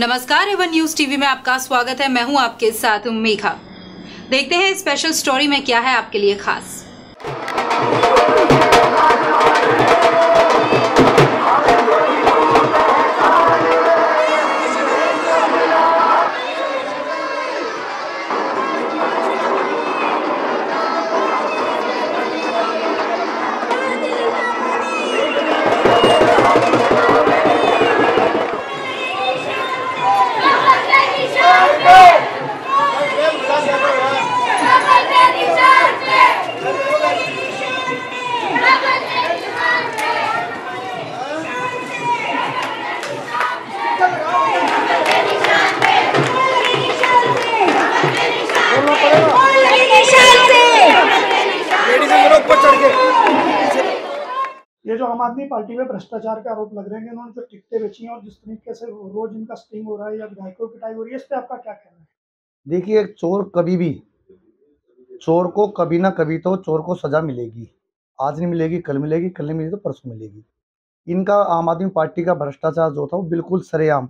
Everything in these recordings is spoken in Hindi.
नमस्कार एवन न्यूज़ टीवी में आपका स्वागत है। मैं हूँ आपके साथ मेघा। देखते हैं स्पेशल स्टोरी में क्या है आपके लिए खास। ऊपर चढ़ के। ये जो आम आदमी पार्टी में भ्रष्टाचार के आरोप लग रहे हैं इन्होंने जो टिकटें बेची हैं और जिस तरीके से रोज इनका स्टिंग हो रहा है या विधायकों की पिटाई हो रही है इस पे आपका क्या कहना है? देखिए एक चोर कभी भी चोर को कभी ना कभी तो चोर को सजा मिलेगी। आज नहीं मिलेगी कल मिलेगी कल नहीं मिलेगी तो परसों मिलेगी। इनका आम आदमी पार्टी का भ्रष्टाचार जो था वो बिल्कुल सरेआम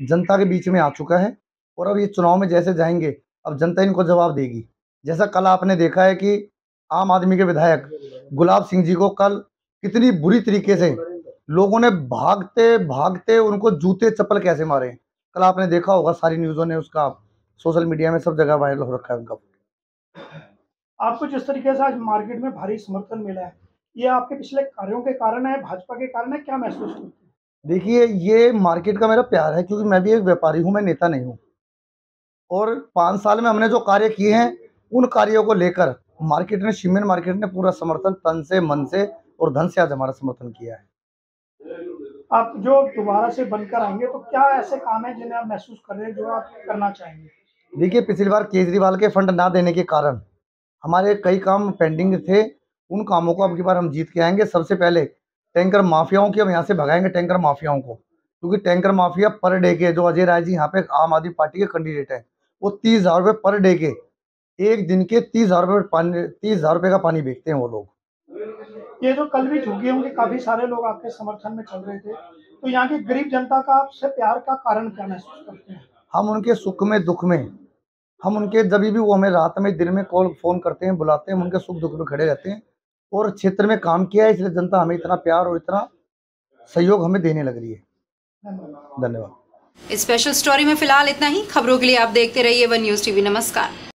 जनता के बीच में आ चुका है और अब ये चुनाव में जैसे जाएँगे अब जनता इनको जवाब देगी। जैसा कल आपने देखा है कि आम आदमी के विधायक गुलाब सिंह जी को कल कितनी बुरी तरीके से लोगों ने भागते भागते उनको जूते चप्पल कैसे मारे? कल आपने देखा होगा सारी न्यूज़ों ने उसका सोशल मीडिया में सब जगह वायरल हो रखा है उनका। आपको जिस तरीके से आज मार्केट में भारी समर्थन मिला है ये आपके पिछले कार्यों के कारण है भाजपा के कारण है क्या महसूस करते हैं? देखिए ये मार्केट का मेरा प्यार है क्योंकि मैं भी एक व्यापारी हूँ मैं नेता नहीं हूँ। और पाँच साल में हमने जो कार्य किए हैं उन कार्यों को लेकर मार्केट ने सीमेंट मार्केट ने पूरा समर्थन तन से मन से और धन से आज हमारा समर्थन किया है। आप जो दोबारा से बनकर आएँगे तो क्या ऐसे काम है जिन्हें आप महसूस कर रहे हैं जो आप करना चाहेंगे? देखिए पिछली बार केजरीवाल के फंड ना देने के कारण हमारे कई काम पेंडिंग थे। उन कामों को अब की बार हम जीत के आएँगे। सबसे पहले टैंकर माफियाओं की हम यहाँ से भगाएँगे टैंकर माफियाओं को। क्योंकि टैंकर माफिया पर डे के जो अजय राय जी यहाँ पे आम आदमी पार्टी के कैंडिडेट हैं वो तीस हज़ार रुपये पर डे के एक दिन के तीस हज़ार रुपये पानी तीस हज़ार रुपये का पानी बेचते हैं वो लोग। ये जो कल भी झुग्गी होंगे काफ़ी सारे लोग आपके समर्थन में चल रहे थे। तो यहाँ की गरीब जनता का आपसे प्यार का कारण क्या महसूस करते हैं? हम उनके सुख में दुख में हम उनके जब भी वो हमें रात में दिन में कॉल फ़ोन करते हैं बुलाते हैं उनके सुख दुख में खड़े रहते हैं और क्षेत्र में काम किया है इसलिए जनता हमें इतना प्यार और इतना सहयोग हमें देने लग रही है। धन्यवाद। धन्यवाद। स्पेशल स्टोरी में फ़िलहाल इतना ही। खबरों के लिए आप देखते रहिए वन न्यूज़ टीवी। नमस्कार।